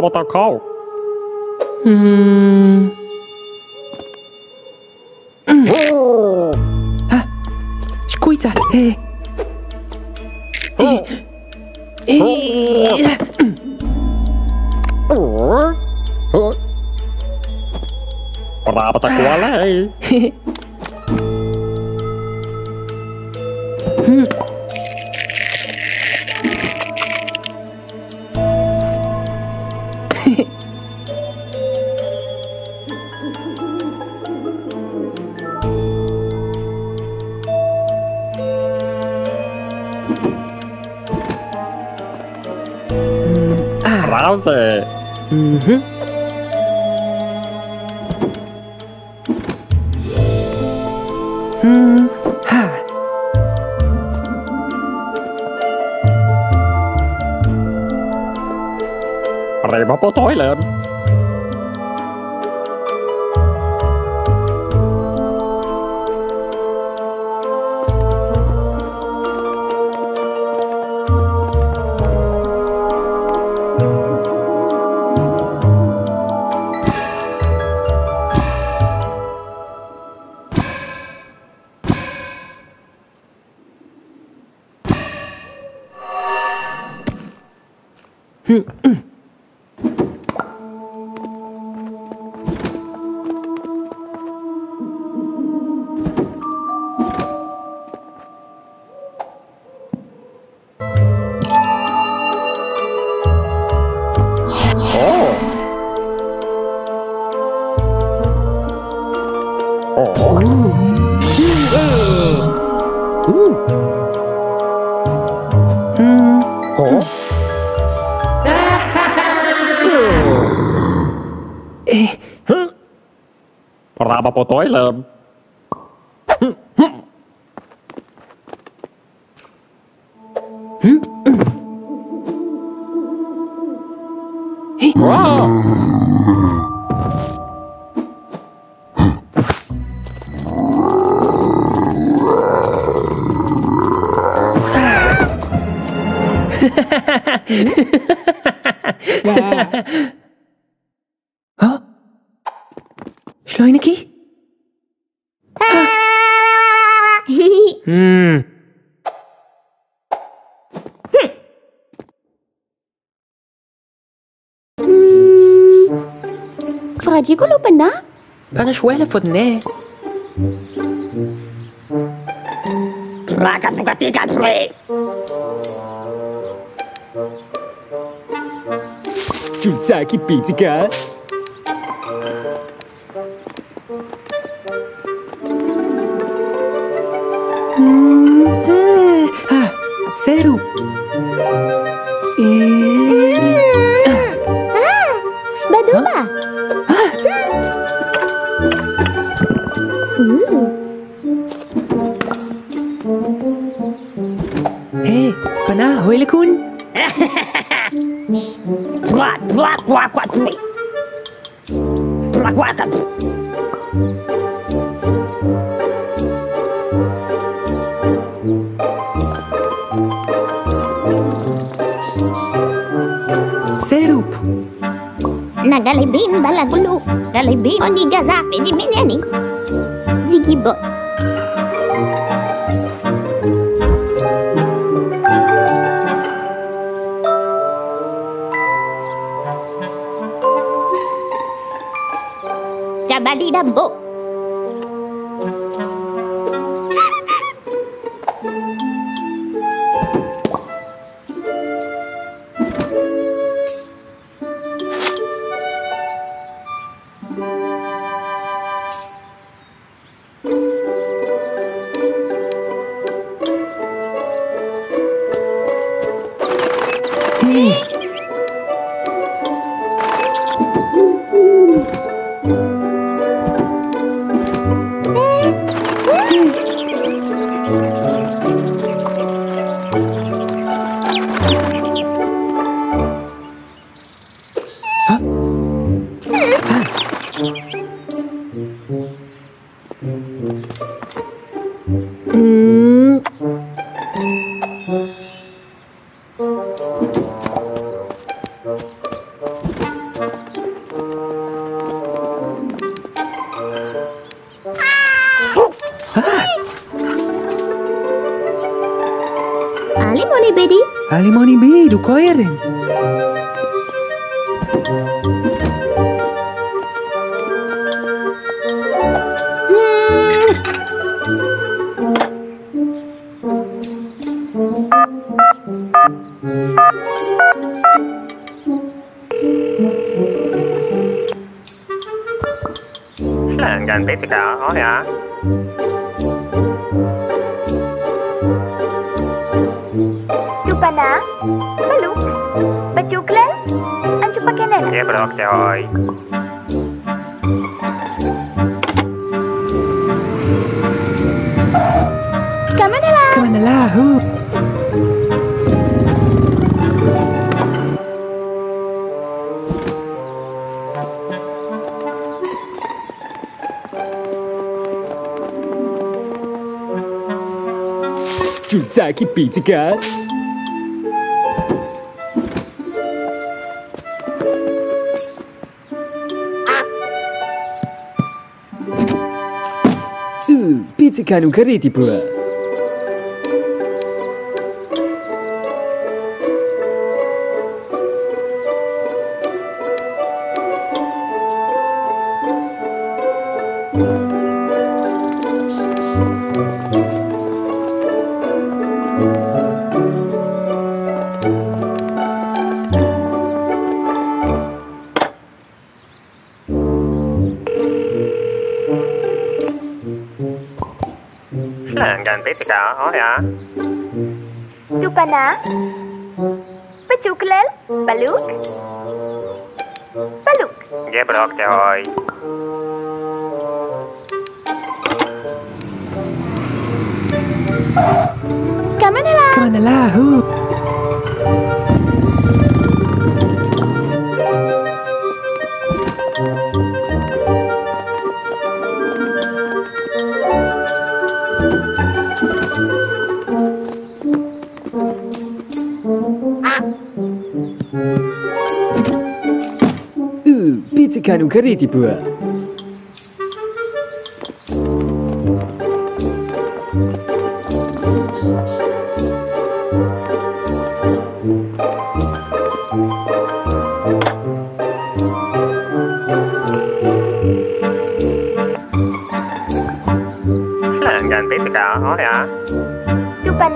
Laura Takal. Hum. hum. Ah, scusa. Eh. Oh. Eh. Oh. Oh. Brava tá com a lei. Rause. Mhm. Hmm. Ha. Reba på toilet. nói là Wow. Fragile ko pa na? Pana schwelle von ne. Chutsaki pizzica. Ah, seru. Kun? Serup. Nagalibin balagulo. Galibin o ni gazapi di mineni. Zigibo. Alimony B, du koieren. Pelanggan tidak oh ya. Lupa na? Baluk? Bacuklan? Ang pakai nena? Dia berok coy. Kamu nila? Ke mana lah, hu? Cucaki pizzica. Uh, pizzica non cariti pure. Bana. Pecuklel, baluk. Baluk. Gebrok te hoj. Kamanela. Kamanela, hu. Pizzica non cariti pure. Pelanggan tidak oh ya. Lupa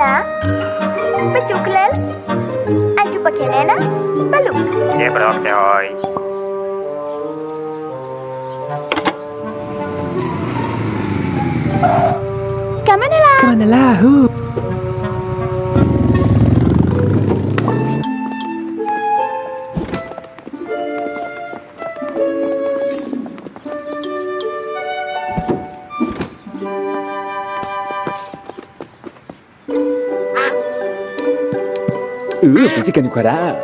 pakai nena? Tikanikara.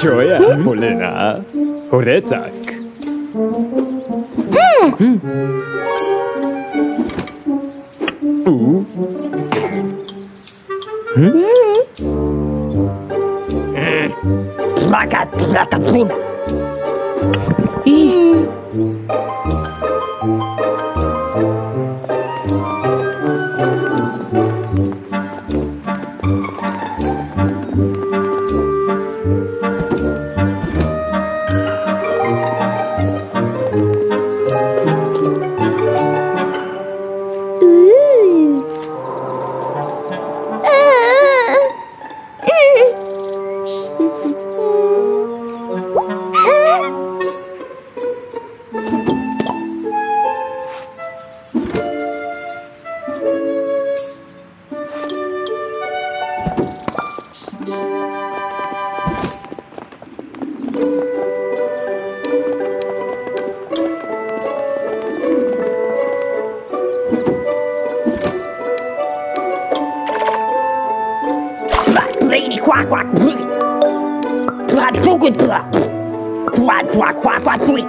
Gioia, Polena, Horezak. Mm. Uh. Mm. Mm. Raga, 抓抓夸夸嘴。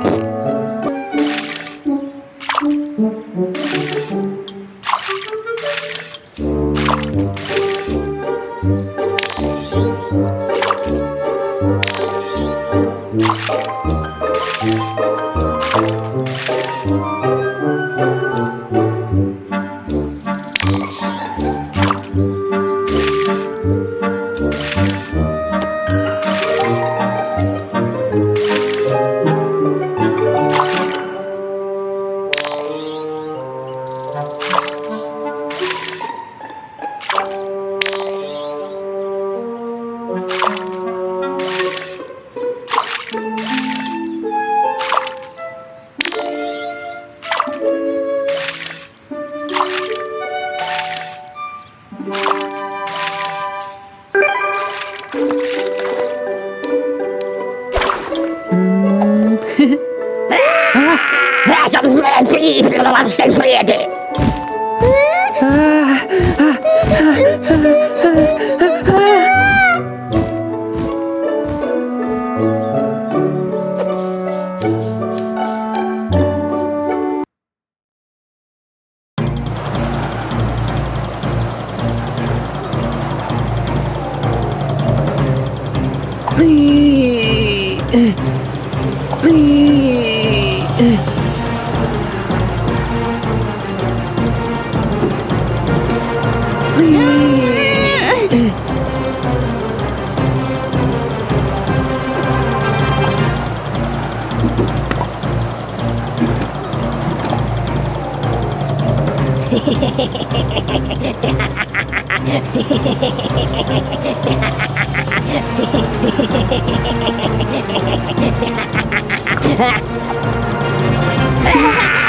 Ha ha ha!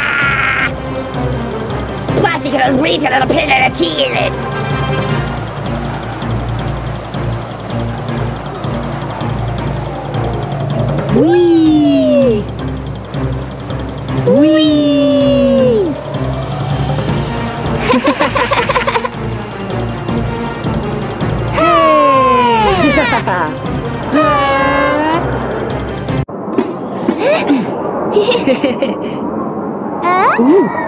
can reach another planet at years. Wee! Wee! hey! Ooh!